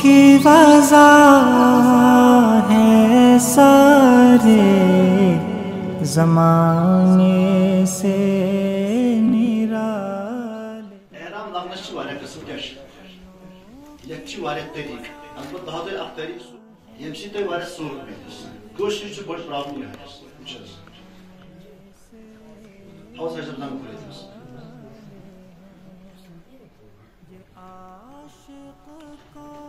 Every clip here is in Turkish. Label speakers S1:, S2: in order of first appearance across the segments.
S1: की वजह है सारे zamané se nirale.
S2: Ehram damlaşı var, kısım geç. Yakçı var et dedi. Aslında daha da aktarı su. Yemşi de var et su. Koş yüzü boş problem yok. Uçarız. Ağız açıdan kuruyuz. Aşık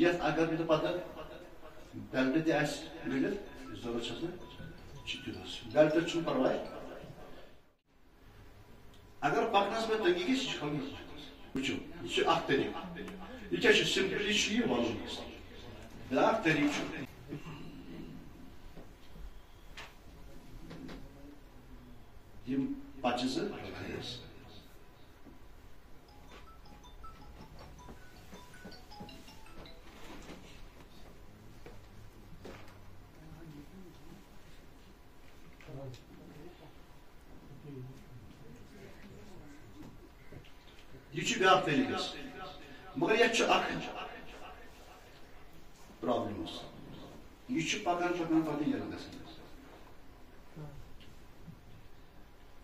S2: bir de pata belde de as bilir zor açısını çıkıyoruz. Belde çun parvay. Agar baknas ve tangi geç çıkalım. Uçum. İçi aktarayım. İki şu simpli işi var. Ve aktarayım şu. Yim bacısı. یکی به حق دلیل است مگر problem olsun. Yüçüp bakan çoban bakın yanındasınız.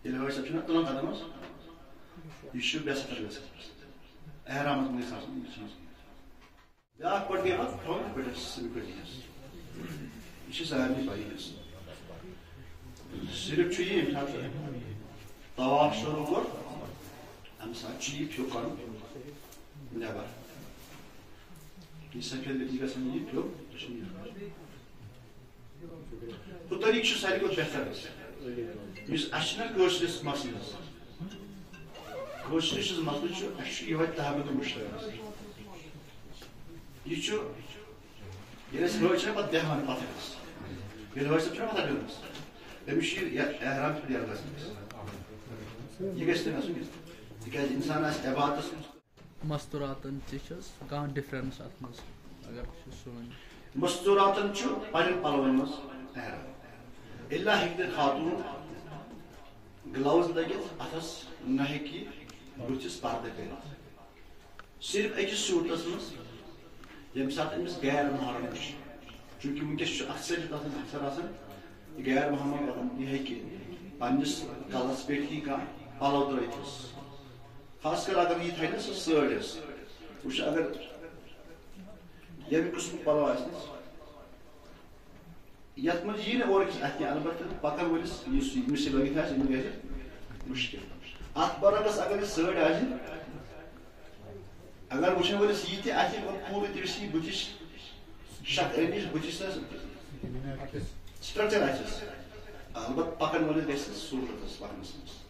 S2: Ele oysa çünkü dolan adamız. Yüçüp besatır besatır. Eğer amat mı esasın yüçünüz. Ya kodya hat konu bedesi kodiyas. İşi sahibi bayılır. Sirip çiğim tabii. Tavaf soru var. İnsan kendini ilgasını yiyip yok, düşünüyor. Bu tarik şu sayı kot behteriz. Biz aşına. Göğsüz masınız şu aşı ivat bir müşteriz. Yüçü yine sıvıçına pat dehan patırız. Bir hoşça çabuk atıyoruz. Ve bir şey ehram bir تکیاز انسان آس عبادتس
S3: مستوراتن تہِ چھَس کانٛہہ ڈِفرَنٕس اَتھ منٛز اگر سٲنۍ
S2: مستوراتن چھُ پنٛنٮ۪ن پَلوَن منٛز احرام۔ اِلا ہیٚکہِ خاتوٗن گٕلاوُز لٲگِتھ اَتھَس نہ ہیٚکہِ بٕتھِس پَردٕ کٔرِتھ۔ صرف أکِس سوٗٹَس منٛز ییٚمہِ ساتہٕ أمِس غیر محرم چھُ چوٗنٛکہِ وٕنکیٚس چھُ اَکثر چھِ تَتھ منٛز اَکثر آسان غیر محرم یہِ ہیٚکہِ پنٛنِس کَلَس پٮ۪ٹھ ہی کانٛہہ پَلو ترٛٲیِتھَس Haskaladığını yitayınız, söylüyoruz. Bu şeyler yemek kısmı balavaysınız. Yatmacı yine orak etki albatta bakar böyle 120 yıla gider şimdi verir. Müşkil. Akbaragas agar söyleyecek. Agar bu şey böyle siyiti etki bu pulu dirsi bütüş şak emiş bütüşler. Struktür açız. Albat bakar böyle dersiz surlatırsınız. Bakmışsınız.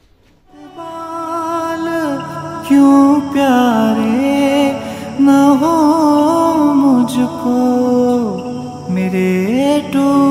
S1: क्यों प्यारे न हो मुझको मेरे टू